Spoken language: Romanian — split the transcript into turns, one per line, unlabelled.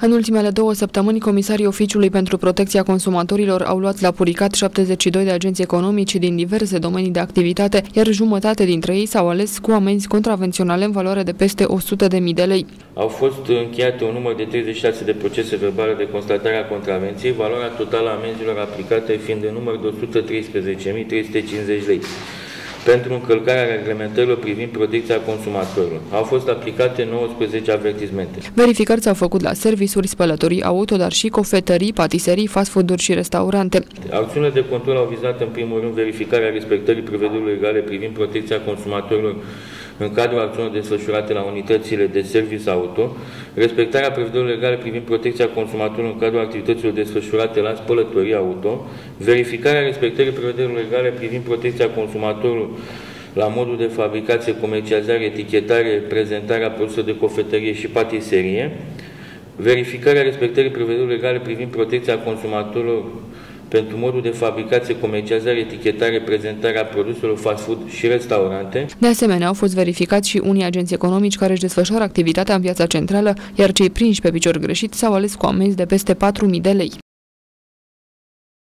În ultimele două săptămâni, comisarii Oficiului pentru Protecția Consumatorilor au luat la puricat 72 de agenți economici din diverse domenii de activitate, iar jumătate dintre ei s-au ales cu amenzi contravenționale în valoare de peste 100.000 de lei.
Au fost încheiate un număr de 36 de procese verbale de constatare a contravenției, valoarea totală a amenzilor aplicate fiind de număr de 113.350 lei pentru încălcarea reglementărilor privind protecția consumatorilor. Au fost aplicate 19 avertizmente.
Verificări s-au făcut la servisuri, spălătorii auto, dar și cofetării, patiserii, fast food-uri și restaurante.
Acțiunile de control au vizat în primul rând verificarea respectării prevederilor legale privind protecția consumatorilor în cadrul acțiunilor desfășurate la unitățile de service auto, respectarea prevederilor legale privind protecția consumatorilor în cadrul activităților desfășurate la spălătorii auto, verificarea respectării prevederilor legale privind protecția consumatorilor la modul de fabricație, comercializare, etichetare, prezentarea produselor de cofetărie și patiserie, verificarea respectării prevederilor legale privind protecția consumatorilor pentru modul de fabricație, comercializare, etichetare, prezentarea produselor fast food și restaurante.
De asemenea, au fost verificați și unii agenți economici care își desfășoară activitatea în piața centrală, iar cei prinși pe picior greșit s-au ales cu amenzi de peste 4.000 de lei.